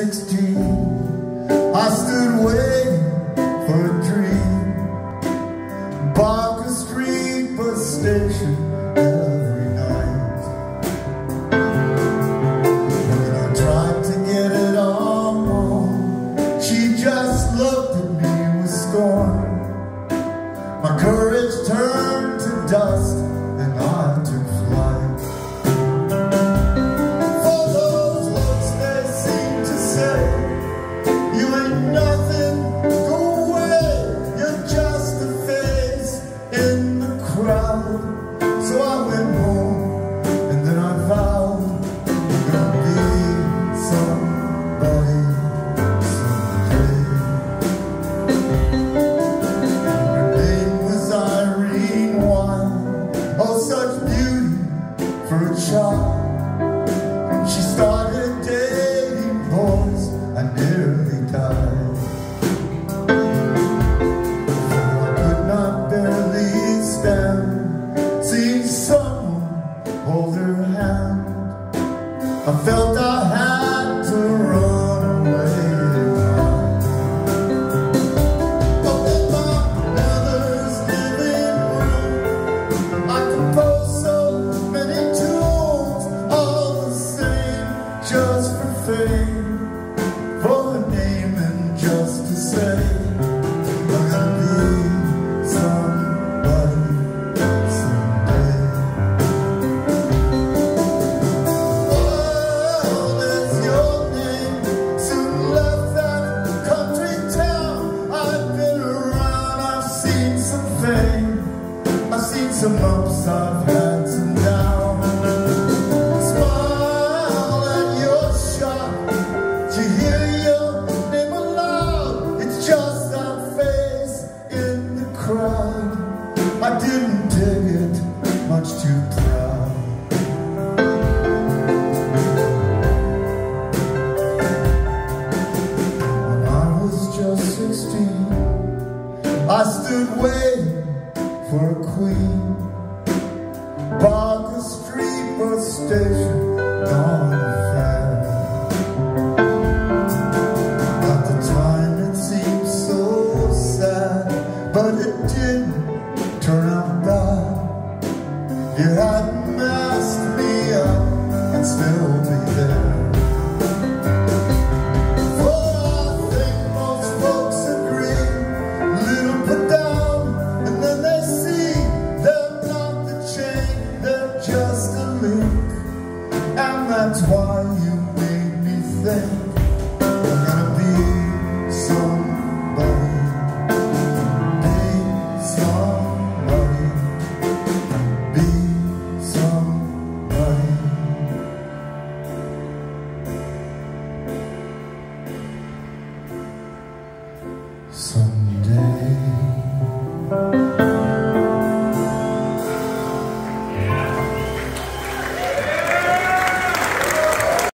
16 I stood waiting for a dream. Barker Street bus station beauty for a child. She started just for fame, for a name and just to say. I'm gonna be somebody much too proud. When I was just 16, I stood waiting for a queen. Barker Street bus station, gone. At the time it seemed so sad, but it didn't turn out bad. You had messed me up and still be there. Think just a link, and that's why.